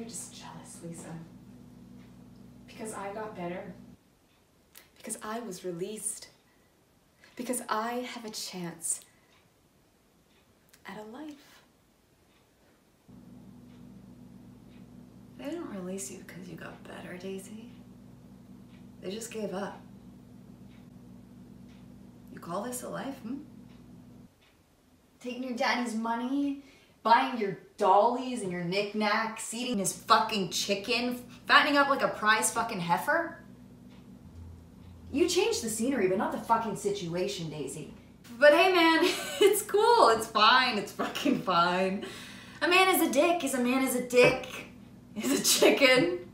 You're just jealous, Lisa. Because I got better. Because I was released. Because I have a chance at a life. They didn't release you because you got better, Daisy. They just gave up. You call this a life, hmm? Taking your daddy's money, buying your dollies and your knickknacks, eating his fucking chicken, fattening up like a prize fucking heifer? You changed the scenery, but not the fucking situation, Daisy. But hey, man, it's cool. It's fine. It's fucking fine. A man is a dick. Is a man is a dick. Is a chicken.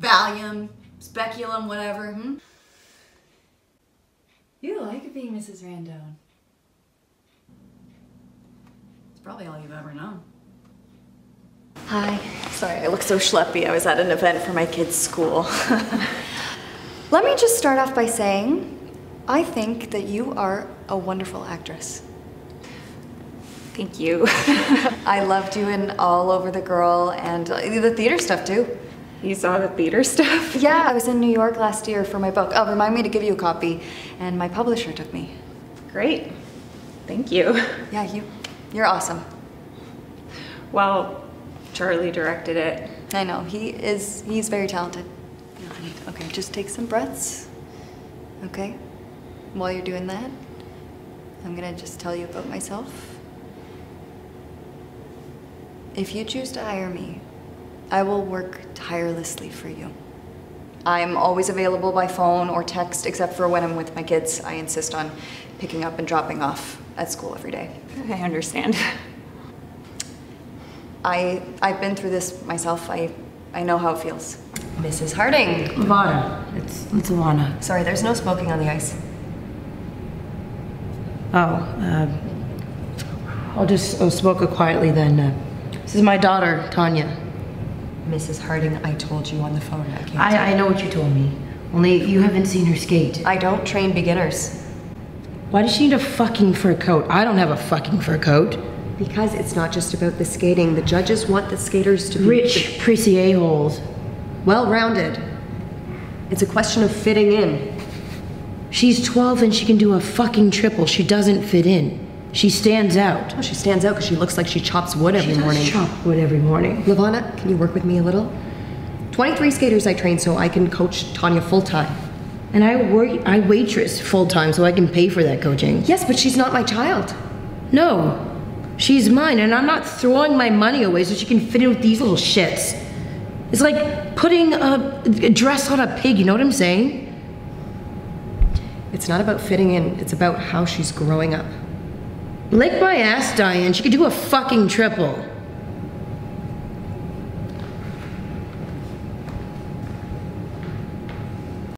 Valium, speculum, whatever. Hmm? You like being Mrs. Randone. It's probably all you've ever known. Hi. Sorry, I look so schleppy. I was at an event for my kid's school. Let me just start off by saying I think that you are a wonderful actress. Thank you. I loved you in All Over the Girl and uh, the theater stuff too. you saw the theater stuff? Yeah, I was in New York last year for my book. Oh, remind me to give you a copy. And my publisher took me. Great. Thank you. Yeah, you, you're awesome. Well, Charlie directed it. I know, he is, he's very talented. Okay, just take some breaths. Okay? While you're doing that, I'm gonna just tell you about myself. If you choose to hire me, I will work tirelessly for you. I'm always available by phone or text, except for when I'm with my kids. I insist on picking up and dropping off at school every day. I understand. I, I've been through this myself. I, I know how it feels. Mrs. Harding. LaVona. It's, it's LaVona. Sorry, there's no smoking on the ice. Oh, uh, I'll just oh, smoke it quietly then. Uh, this is my daughter, Tonya. Mrs. Harding, I told you on the phone. I can't. I, I know what you told me. Only you haven't seen her skate. I don't train beginners. Why does she need a fucking fur coat? I don't have a fucking fur coat. Because it's not just about the skating. The judges want the skaters to be Rich, prissy a-holes. well rounded. It's a question of fitting in. She's 12 and she can do a fucking triple. She doesn't fit in. She stands out. Well, she stands out because she looks like she chops wood every She does morning. chop wood every morning. LaVona, can you work with me a little? 23 skaters I train so I can coach Tonya full time. And I work, I waitress full time so I can pay for that coaching. Yes, but she's not my child. No, she's mine, and I'm not throwing my money away so she can fit in with these little shits. It's like putting a, a dress on a pig, you know what I'm saying? It's not about fitting in, it's about how she's growing up. Lick my ass, Diane. She could do a fucking triple.